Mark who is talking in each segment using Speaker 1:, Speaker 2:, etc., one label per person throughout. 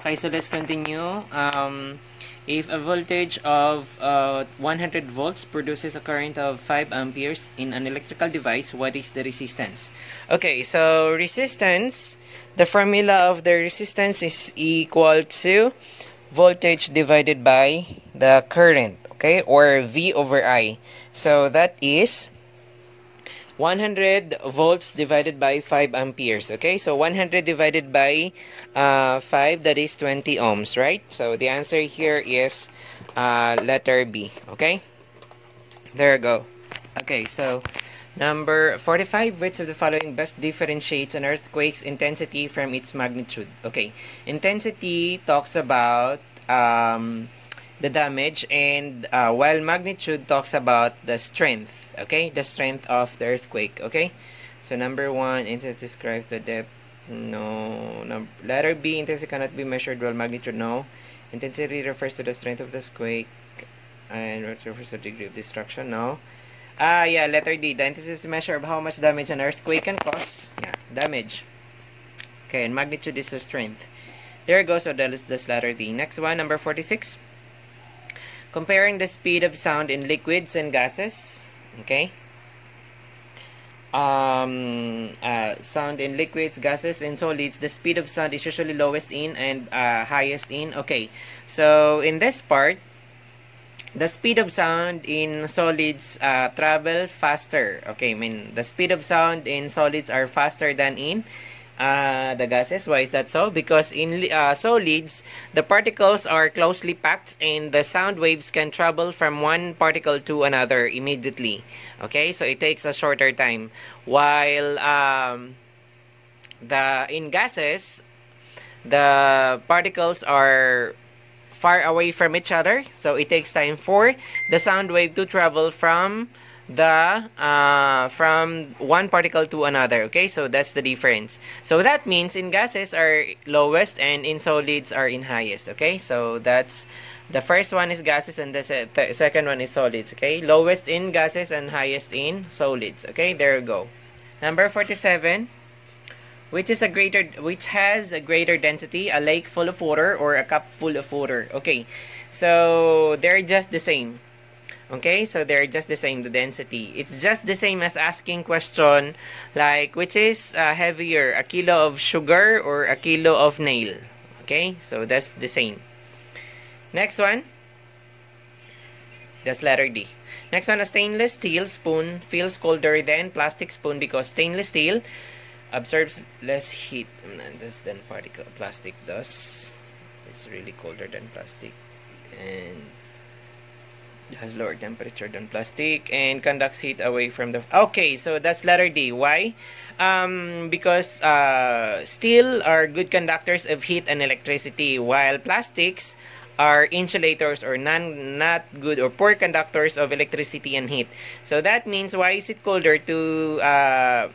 Speaker 1: Okay, so let's continue. Um, if a voltage of uh, 100 volts produces a current of 5 amperes in an electrical device, what is the resistance? Okay, so resistance, the formula of the resistance is equal to voltage divided by the current, okay, or V over I. So that is 100 volts divided by 5 amperes okay? So 100 divided by uh, 5 that is 20 ohms right? So the answer here is uh, letter B okay? There you go. Okay so number 45 which of the following best differentiates an earthquake's intensity from its magnitude? Okay intensity talks about um, the damage and uh, while magnitude talks about the strength okay? The strength of the earthquake okay? So number one intensity describe the depth no Num letter b intensity cannot be measured while magnitude no. Intensity refers to the strength of the quake and refers to degree of destruction no. Ah yeah letter d the intensity is measure of how much damage an earthquake can cause. Yeah damage. Okay and magnitude is the strength. There you go so that is this letter d. Next one number 46 comparing the speed of sound in liquids and gases okay? Um, uh, sound in liquids gases and solids the speed of sound is usually lowest in and uh, highest in okay. So in this part the speed of sound in solids uh, travel faster okay? I mean the speed of sound in solids are faster than in uh, the gases. Why is that so? Because in uh, solids, the particles are closely packed and the sound waves can travel from one particle to another immediately. Okay, so it takes a shorter time. While um, the in gases, the particles are far away from each other, so it takes time for the sound wave to travel from the uh, from one particle to another okay? So that's the difference. So that means in gases are lowest and in solids are in highest okay? So that's the first one is gases and the se second one is solids okay? Lowest in gases and highest in solids okay? There you go. Number 47 which is a greater which has a greater density a lake full of water or a cup full of water okay? So they're just the same Okay, so they're just the same, the density. It's just the same as asking question like which is uh, heavier, a kilo of sugar or a kilo of nail. Okay, so that's the same. Next one, that's letter D. Next one, a stainless steel spoon feels colder than plastic spoon because stainless steel absorbs less heat this than particle plastic does. It's really colder than plastic and has lower temperature than plastic and conducts heat away from the okay so that's letter D. Why? Um, because uh, steel are good conductors of heat and electricity while plastics are insulators or non not good or poor conductors of electricity and heat. So that means why is it colder to uh,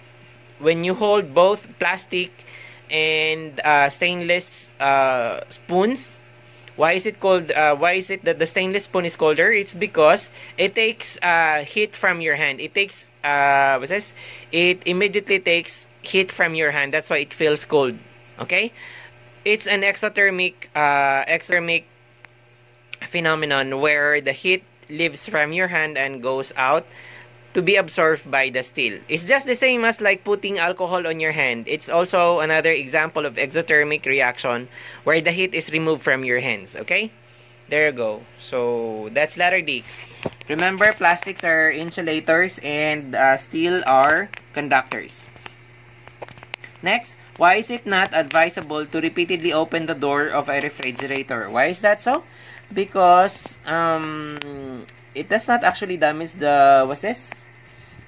Speaker 1: when you hold both plastic and uh, stainless uh, spoons why is it called? Uh, why is it that the stainless spoon is colder? It's because it takes uh, heat from your hand. It takes uh, what's this? It immediately takes heat from your hand. That's why it feels cold. Okay, it's an exothermic uh, exothermic phenomenon where the heat leaves from your hand and goes out to be absorbed by the steel. It's just the same as like putting alcohol on your hand. It's also another example of exothermic reaction where the heat is removed from your hands. Okay? There you go. So, that's letter D. Remember, plastics are insulators and uh, steel are conductors. Next, why is it not advisable to repeatedly open the door of a refrigerator? Why is that so? Because um, it does not actually damage the, what's this?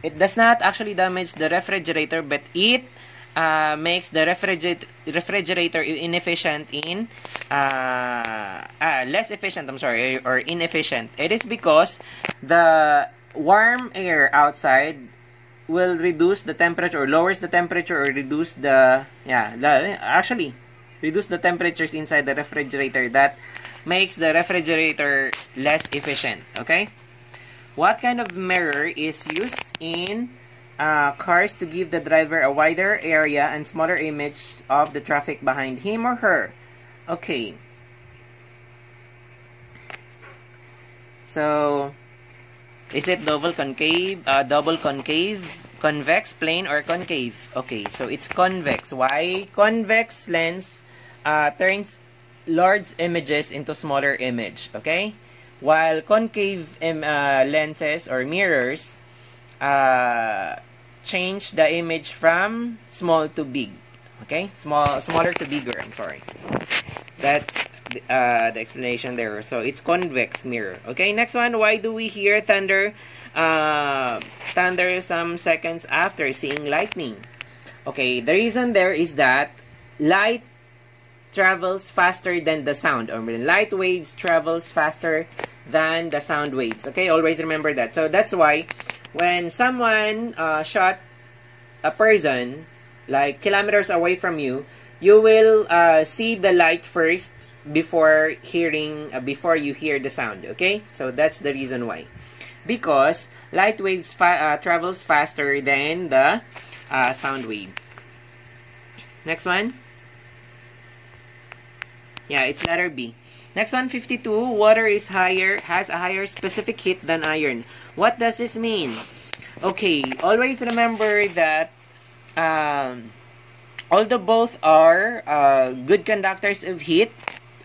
Speaker 1: It does not actually damage the refrigerator, but it uh, makes the refrigerator refrigerator inefficient in uh, uh, less efficient. I'm sorry, or inefficient. It is because the warm air outside will reduce the temperature or lowers the temperature or reduce the yeah the, actually reduce the temperatures inside the refrigerator that makes the refrigerator less efficient okay what kind of mirror is used in uh, cars to give the driver a wider area and smaller image of the traffic behind him or her? Okay. So, is it double concave, uh, double concave, convex, plane, or concave? Okay, so it's convex. Why? Convex lens uh, turns large images into smaller image. Okay? While concave um, uh, lenses or mirrors uh, change the image from small to big. Okay? Small, smaller to bigger. I'm sorry. That's uh, the explanation there. So it's convex mirror. Okay, next one. Why do we hear thunder? Uh, thunder some seconds after seeing lightning. Okay, the reason there is that light travels faster than the sound. Or light waves travels faster than the sound waves. Okay, always remember that. So that's why when someone uh, shot a person like kilometers away from you, you will uh, see the light first before hearing uh, before you hear the sound okay so that's the reason why because light waves fa uh, travels faster than the uh, sound wave next one yeah it's letter B. Next one 52 water is higher has a higher specific heat than iron. What does this mean? Okay always remember that um, although both are uh, good conductors of heat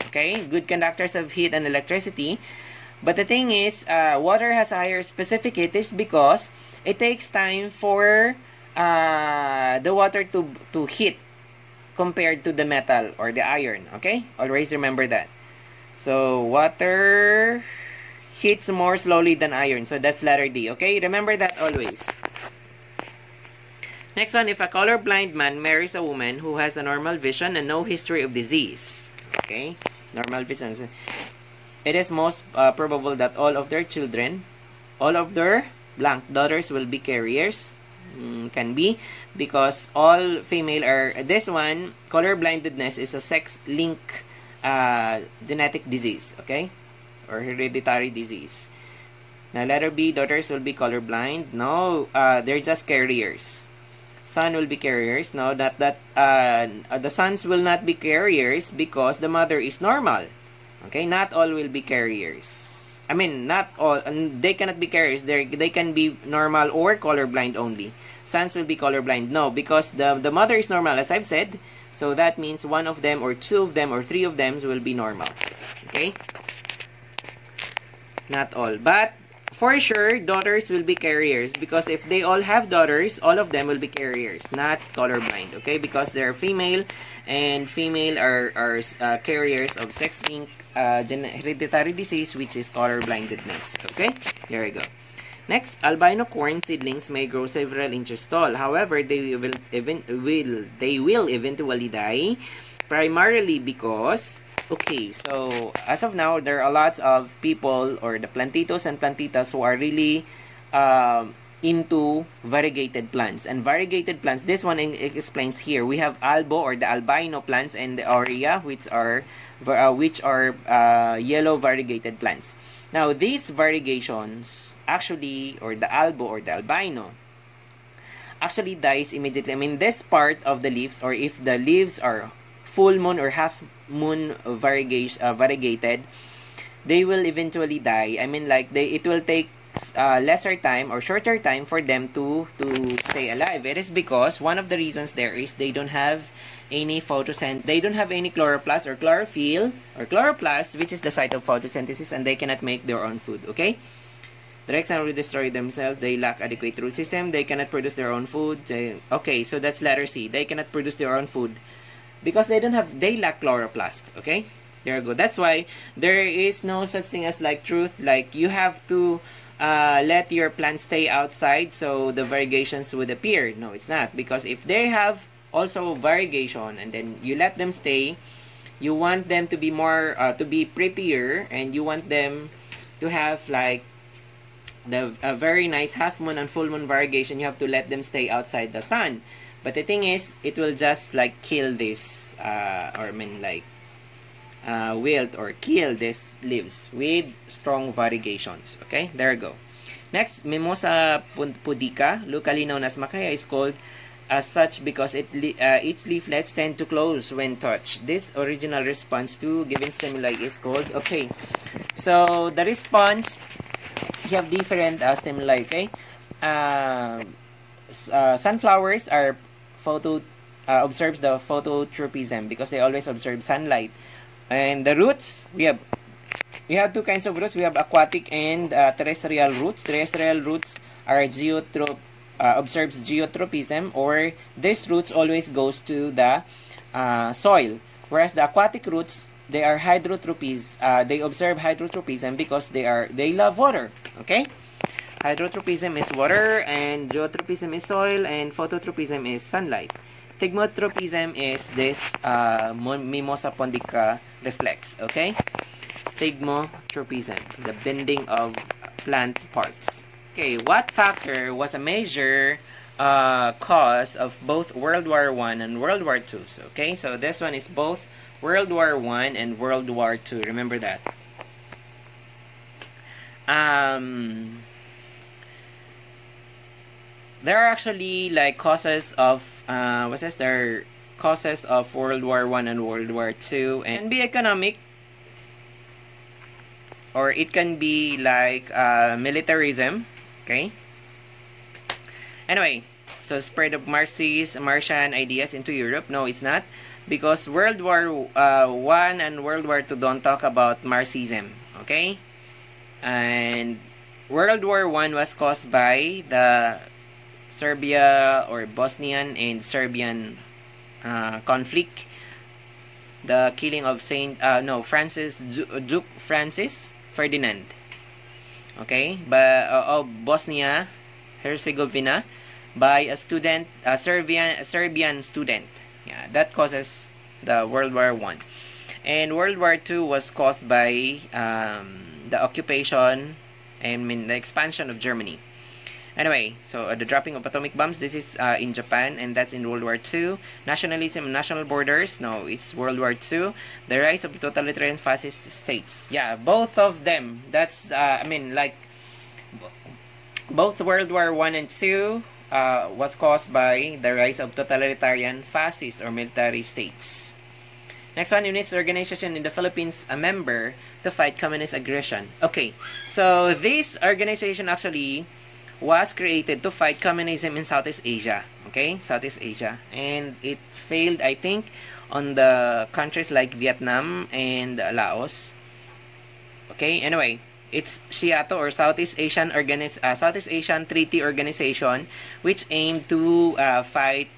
Speaker 1: okay good conductors of heat and electricity but the thing is uh, water has a higher specific heat is because it takes time for uh, the water to to heat compared to the metal or the iron okay? Always remember that. So water heats more slowly than iron. So that's letter D okay? Remember that always. Next one, if a colorblind man marries a woman who has a normal vision and no history of disease, okay, normal vision, it is most uh, probable that all of their children, all of their blank daughters will be carriers, can be, because all female are, this one, colorblindness is a sex-link uh, genetic disease, okay, or hereditary disease. Now, letter B, daughters will be colorblind. No, uh, they're just carriers son will be carriers. No, that that uh, the sons will not be carriers because the mother is normal. Okay, not all will be carriers. I mean, not all, and they cannot be carriers. They they can be normal or colorblind only. Sons will be colorblind. No, because the the mother is normal, as I've said. So that means one of them, or two of them, or three of them will be normal. Okay. Not all, but for sure, daughters will be carriers because if they all have daughters, all of them will be carriers, not colorblind, okay? Because they're female and female are, are uh, carriers of sex-linked uh, hereditary disease which is colorblindness, okay? Here we go. Next, albino corn seedlings may grow several inches tall. However, they will, even, will, they will eventually die primarily because Okay, so as of now, there are lots of people or the plantitos and plantitas who are really um, into variegated plants. And variegated plants, this one explains here. We have albo or the albino plants and the aurea, which are uh, which are uh, yellow variegated plants. Now, these variegations actually, or the albo or the albino, actually dies immediately. I mean, this part of the leaves, or if the leaves are full moon or half moon uh, variegated, they will eventually die. I mean, like they, it will take uh, lesser time or shorter time for them to to stay alive. It is because one of the reasons there is they don't have any photosynthesis. They don't have any chloroplast or chlorophyll or chloroplast, which is the site of photosynthesis, and they cannot make their own food. Okay. The next will destroy themselves. They lack adequate root system. They cannot produce their own food. They, okay, so that's letter C. They cannot produce their own food because they don't have they lack chloroplast okay? There you go. That's why there is no such thing as like truth. Like you have to uh, let your plant stay outside so the variegations would appear. No it's not. Because if they have also variegation and then you let them stay you want them to be more uh, to be prettier and you want them to have like the a very nice half moon and full moon variegation you have to let them stay outside the sun but the thing is, it will just like kill this, uh, or I mean like, uh, wilt or kill these leaves with strong variegations. Okay, there you go. Next, Mimosa pudica, locally known as Makahiya, is called as such because it uh, its leaflets tend to close when touched. This original response to given stimuli is called okay. So the response you have different uh, stimuli. Okay, uh, uh, sunflowers are photo uh, observes the phototropism because they always observe sunlight. And the roots we have we have two kinds of roots. We have aquatic and uh, terrestrial roots. Terrestrial roots are geotrop uh, observes geotropism or these roots always goes to the uh, soil. Whereas the aquatic roots they are hydrotropies. Uh, they observe hydrotropism because they are they love water. Okay. Hydrotropism is water and geotropism is soil and phototropism is sunlight. Thigmotropism is this uh, Mimosa pudica reflex, okay? Thigmotropism, the bending of plant parts. Okay, what factor was a major uh, cause of both World War One and World War Two? Okay, so this one is both World War One and World War Two. Remember that. Um, there are actually like causes of uh, what's this? There causes of World War One and World War Two, and be economic, or it can be like uh, militarism. Okay. Anyway, so spread of Marxist, Martian ideas into Europe. No, it's not, because World War uh, One and World War Two don't talk about Marxism. Okay, and World War One was caused by the Serbia or Bosnian and Serbian uh, conflict. The killing of Saint uh, no Francis Duke Francis Ferdinand. Okay, but uh, of Bosnia Herzegovina by a student, a Serbian a Serbian student. Yeah, that causes the World War One, and World War Two was caused by um, the occupation and I mean, the expansion of Germany. Anyway, so uh, the dropping of atomic bombs, this is uh, in Japan, and that's in World War II. Nationalism national borders, no, it's World War II. The rise of totalitarian fascist states. Yeah, both of them. That's, uh, I mean, like, both World War One and Two uh, was caused by the rise of totalitarian fascist or military states. Next one, units organization in the Philippines, a member to fight communist aggression. Okay, so this organization actually was created to fight communism in Southeast Asia. Okay, Southeast Asia. And it failed, I think, on the countries like Vietnam and Laos. Okay, anyway, it's SEATO or Southeast Asian Organiz uh, Southeast Asian Treaty Organization, which aimed to uh, fight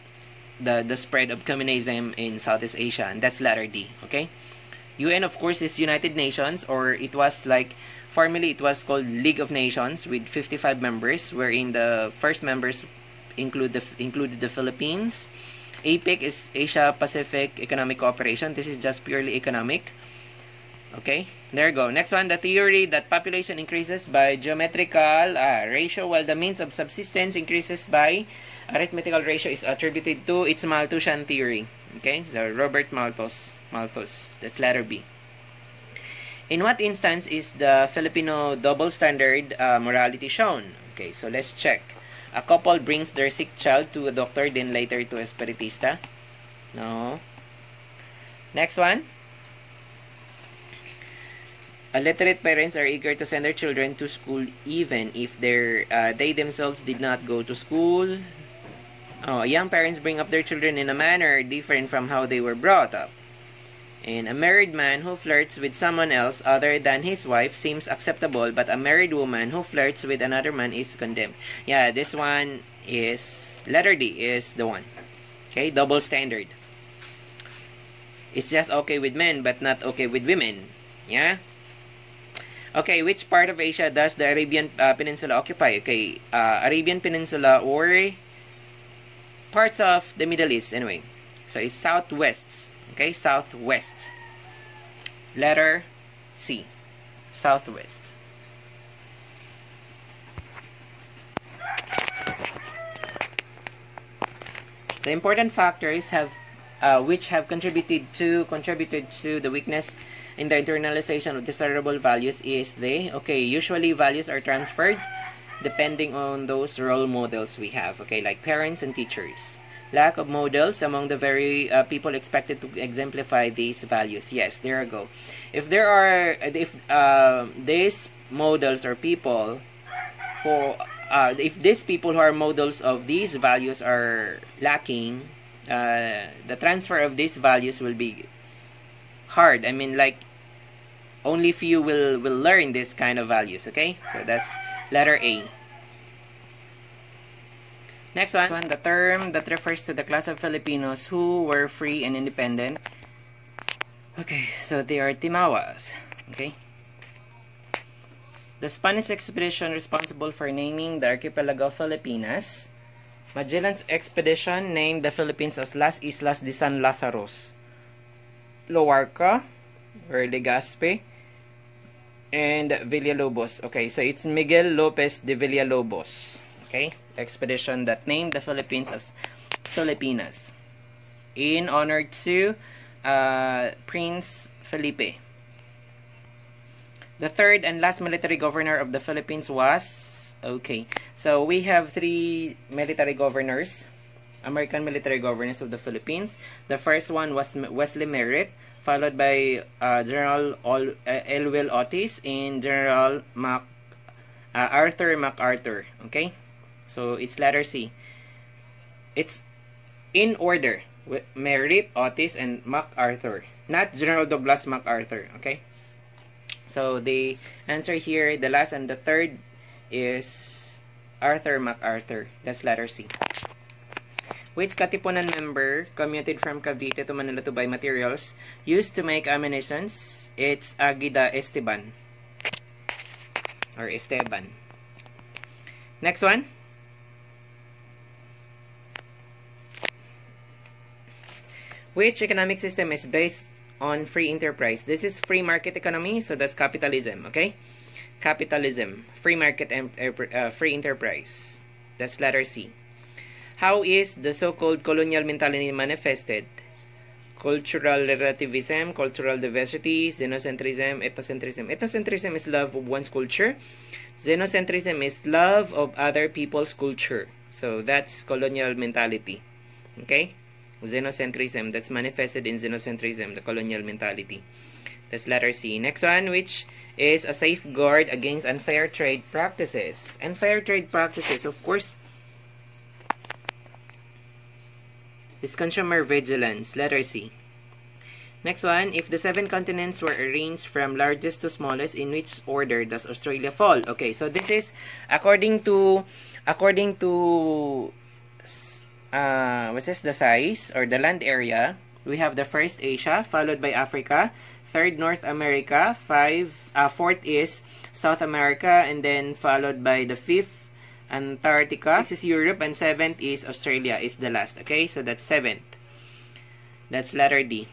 Speaker 1: the, the spread of communism in Southeast Asia, and that's letter D. Okay, UN of course is United Nations, or it was like Formerly, it was called League of Nations with 55 members, wherein the first members include the, included the Philippines. APEC is Asia Pacific Economic Cooperation. This is just purely economic. Okay, there you go. Next one, the theory that population increases by geometrical uh, ratio while the means of subsistence increases by arithmetical ratio is attributed to its Malthusian theory. Okay, so Robert Malthus. Malthus. That's letter B. In what instance is the Filipino double standard uh, morality shown? Okay, so let's check. A couple brings their sick child to a doctor, then later to a spiritista. No. Next one. Illiterate parents are eager to send their children to school even if their, uh, they themselves did not go to school. Oh, young parents bring up their children in a manner different from how they were brought up. And a married man who flirts with someone else other than his wife seems acceptable, but a married woman who flirts with another man is condemned. Yeah, this one is letter D is the one. Okay, double standard. It's just okay with men, but not okay with women. Yeah. Okay, which part of Asia does the Arabian uh, Peninsula occupy? Okay, uh, Arabian Peninsula or parts of the Middle East. Anyway, so it's southwest. Okay, southwest. Letter C. Southwest. The important factors have uh, which have contributed to contributed to the weakness in the internalization of desirable values is they okay usually values are transferred depending on those role models we have okay like parents and teachers lack of models among the very uh, people expected to exemplify these values. Yes, there you go. If there are, if uh, these models or people who, uh, if these people who are models of these values are lacking, uh, the transfer of these values will be hard. I mean, like only few will will learn this kind of values. Okay, so that's letter A. Next one, one, the term that refers to the class of Filipinos who were free and independent. Okay, so they are Timawas. Okay. The Spanish expedition responsible for naming the archipelago Filipinas. Magellan's expedition named the Philippines as Las Islas de San Lazaros. Loarca, or Legazpi, and Villalobos. Okay, so it's Miguel Lopez de Villalobos. Okay expedition that named the Philippines as Filipinas in honor to uh, Prince Felipe. The third and last military governor of the Philippines was okay. So we have three military governors, American military governors of the Philippines. The first one was Wesley Merritt, followed by uh, General Ol uh, Elwell Otis and General Mac uh, Arthur MacArthur. Okay. So, it's letter C. It's in order. With Merritt, Otis, and MacArthur. Not General Douglas MacArthur. Okay? So, the answer here, the last and the third is Arthur MacArthur. That's letter C. Which Katipunan member commuted from Cavite to Manila to buy materials used to make ammunitions? It's Agueda Esteban. Or Esteban. Next one. Which economic system is based on free enterprise? This is free market economy, so that's capitalism, okay? Capitalism, free market, uh, free enterprise. That's letter C. How is the so-called colonial mentality manifested? Cultural relativism, cultural diversity, xenocentrism, ethnocentrism. Ethnocentrism is love of one's culture. Xenocentrism is love of other people's culture. So that's colonial mentality. Okay? Xenocentrism that's manifested in xenocentrism, the colonial mentality. That's letter C. Next one, which is a safeguard against unfair trade practices. Unfair trade practices, of course, is consumer vigilance. Letter C. Next one, if the seven continents were arranged from largest to smallest, in which order does Australia fall? Okay, so this is according to according to uh, what is the size or the land area, we have the first Asia, followed by Africa, third North America, five, uh, fourth is South America, and then followed by the fifth Antarctica, six is Europe, and seventh is Australia is the last. Okay, so that's seventh. That's letter D.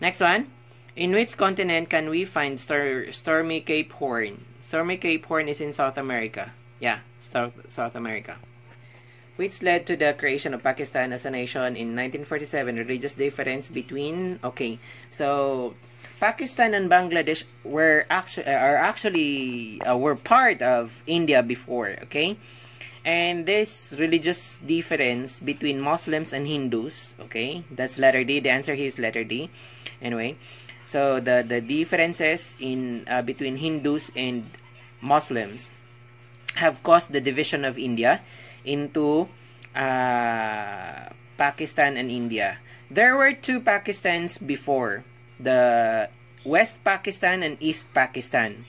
Speaker 1: Next one. In which continent can we find stor Stormy Cape Horn? Stormy Cape Horn is in South America. Yeah, South, South America which led to the creation of Pakistan as a nation in 1947. Religious difference between okay, so Pakistan and Bangladesh were actually are actually uh, were part of India before. Okay, and this religious difference between Muslims and Hindus. Okay, that's letter D. The answer here is letter D. Anyway, so the the differences in uh, between Hindus and Muslims have caused the division of India into uh, Pakistan and India. There were two Pakistans before, the West Pakistan and East Pakistan.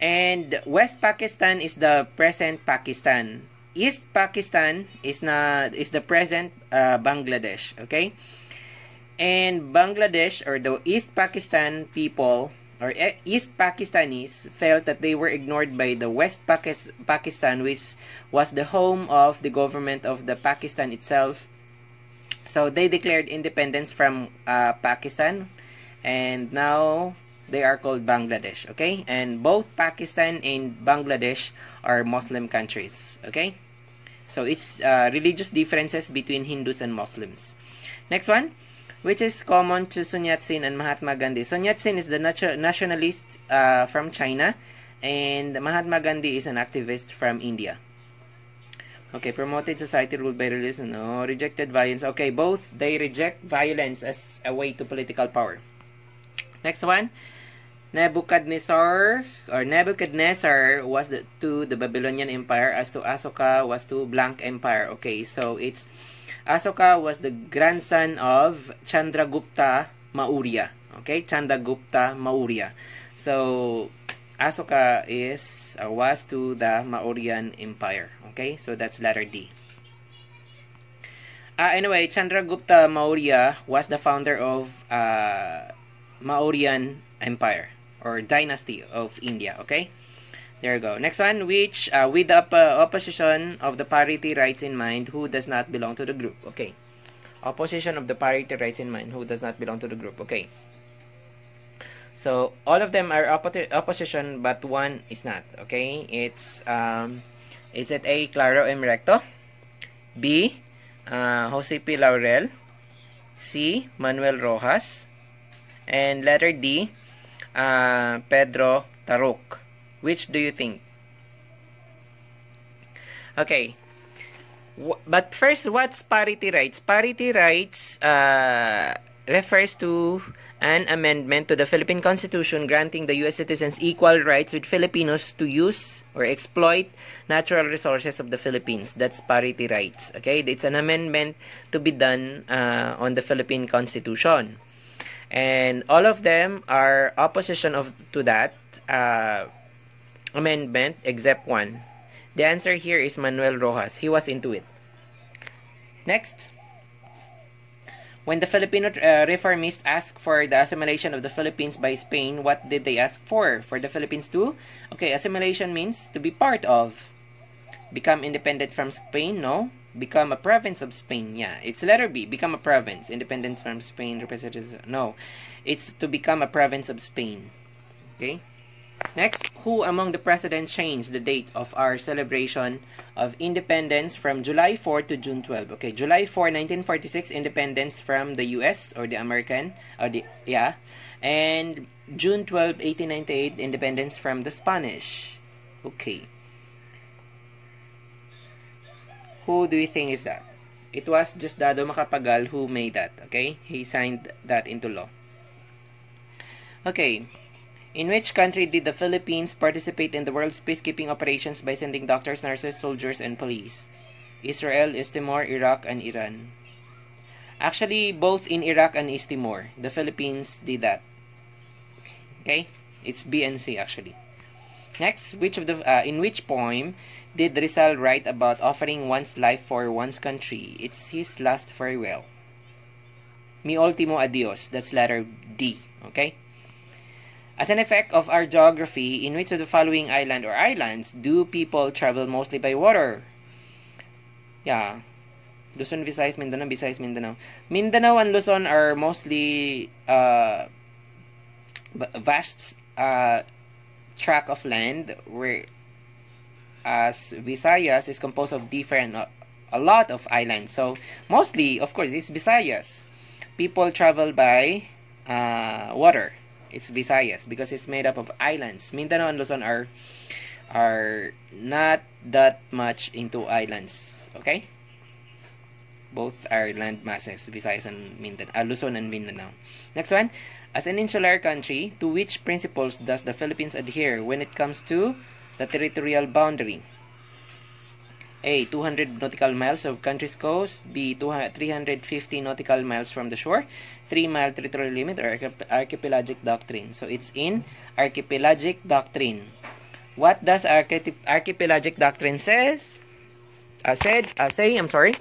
Speaker 1: And West Pakistan is the present Pakistan. East Pakistan is na is the present uh, Bangladesh, okay? And Bangladesh or the East Pakistan people or East Pakistanis felt that they were ignored by the West Pakistan, which was the home of the government of the Pakistan itself. So they declared independence from uh, Pakistan, and now they are called Bangladesh. Okay, and both Pakistan and Bangladesh are Muslim countries. Okay, so it's uh, religious differences between Hindus and Muslims. Next one which is common to Sun Yat-sen and Mahatma Gandhi. Sun Yat-sen is the nationalist uh, from China, and Mahatma Gandhi is an activist from India. Okay, promoted society ruled by religion. No, rejected violence. Okay, both they reject violence as a way to political power. Next one. Nebuchadnezzar or Nebuchadnezzar was the, to the Babylonian Empire as to Asoka was to blank empire. Okay, so it's Asoka was the grandson of Chandragupta Maurya. Okay, Chandragupta Maurya. So Asoka is or was to the Mauryan Empire. Okay, so that's letter D. Uh, anyway, Chandragupta Maurya was the founder of uh, Mauryan Empire or dynasty of India. Okay, there you go. Next one, which uh, with the uh, opposition of the parity rights in mind, who does not belong to the group. Okay, opposition of the parity rights in mind, who does not belong to the group. Okay. So all of them are oppo opposition, but one is not. Okay, it's um, is it A. Claro M. Recto, B. Uh, Jose P. Laurel, C. Manuel Rojas, and letter D uh, Pedro Taruk. Which do you think? Okay. but first, what's parity rights? Parity rights uh, refers to an amendment to the Philippine Constitution granting the U.S. citizens equal rights with Filipinos to use or exploit natural resources of the Philippines. That's parity rights. Okay, it's an amendment to be done uh, on the Philippine Constitution and all of them are opposition of to that uh, amendment except one. The answer here is Manuel Rojas. He was into it. Next. When the Filipino uh, reformists asked for the assimilation of the Philippines by Spain, what did they ask for? For the Philippines to? Okay, assimilation means to be part of. Become independent from Spain? No become a province of Spain. Yeah, it's letter B, become a province. Independence from Spain, representatives. No, it's to become a province of Spain. Okay? Next, who among the presidents changed the date of our celebration of independence from July 4 to June 12? Okay, July 4, 1946, independence from the US or the American, or the, yeah. And June 12, 1898, independence from the Spanish. Okay. Who do you think is that? It was Diosdado Macapagal who made that, okay? He signed that into law. Okay. In which country did the Philippines participate in the world's peacekeeping operations by sending doctors, nurses, soldiers, and police? Israel, East Timor, Iraq, and Iran. Actually, both in Iraq and East Timor, the Philippines did that. Okay? It's B and C actually. Next, which of the uh, in which poem did Rizal write about offering one's life for one's country? It's his last farewell. Mi ultimo adios. That's letter D. Okay? As an effect of our geography, in which of the following island or islands do people travel mostly by water? Yeah. Luzon, Visayas, Mindanao, Visayas, Mindanao. Mindanao and Luzon are mostly uh, vast uh, tract of land where as Visayas is composed of different uh, a lot of islands. So mostly, of course, it's Visayas. People travel by uh, water. It's Visayas because it's made up of islands. Mindanao and Luzon are are not that much into islands. Okay. Both are land masses, Visayas and Mindanao, uh, Luzon and Mindanao. Next one. As an insular country, to which principles does the Philippines adhere when it comes to the territorial boundary. A. 200 nautical miles of country's coast. B. 350 nautical miles from the shore. 3 mile territorial limit or archipelagic doctrine. So it's in archipelagic doctrine. What does archipelagic doctrine says? I said, I say, I'm sorry.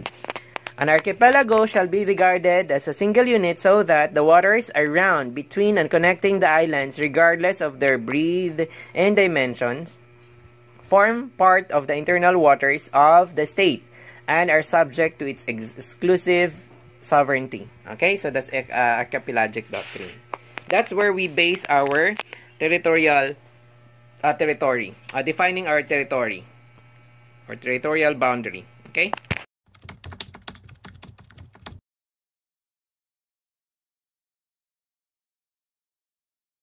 Speaker 1: An archipelago shall be regarded as a single unit so that the waters around, between, and connecting the islands, regardless of their breadth and dimensions, form part of the internal waters of the state and are subject to its ex exclusive sovereignty. Okay, so that's uh, archipelagic doctrine. That's where we base our territorial uh, territory, uh, defining our territory or territorial boundary. Okay.